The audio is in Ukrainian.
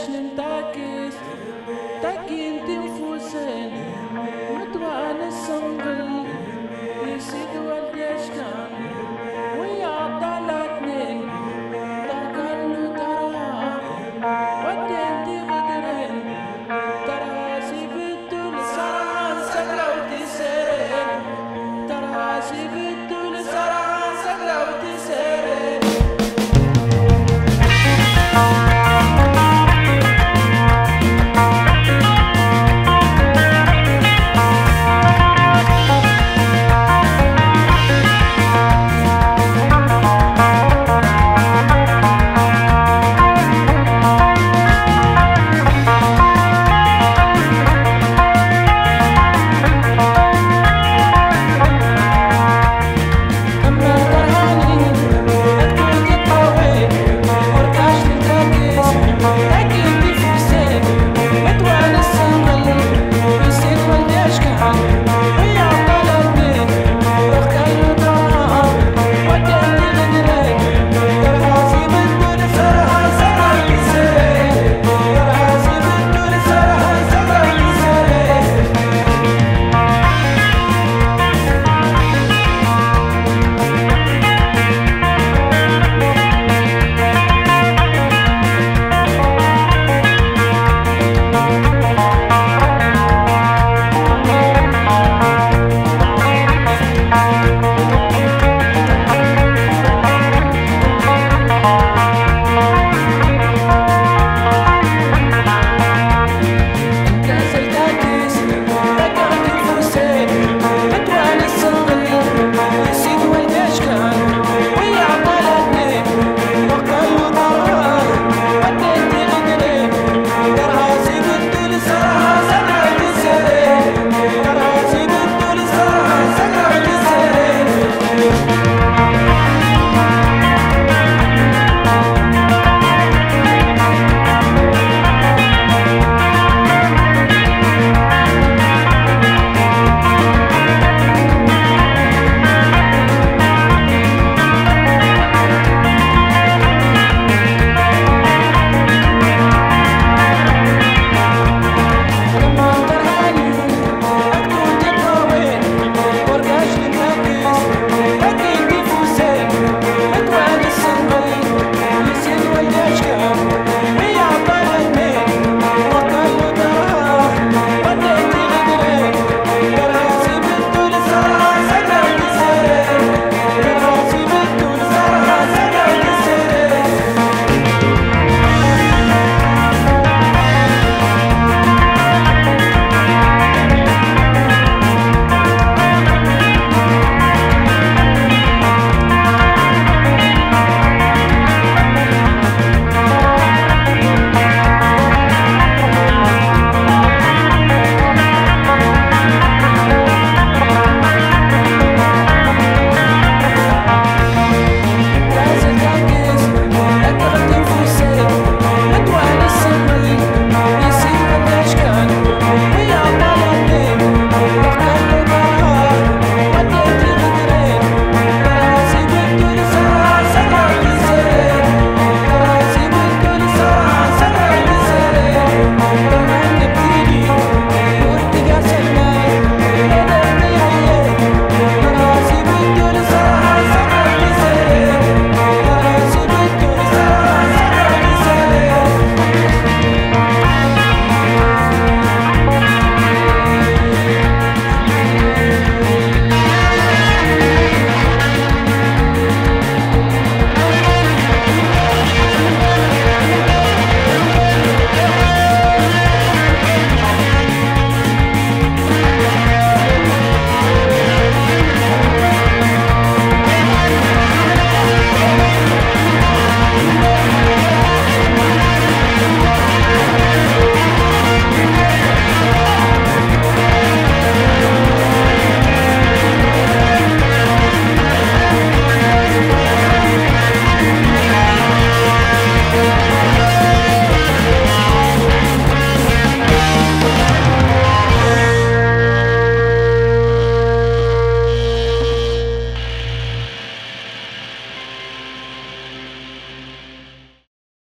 вдячним так і так.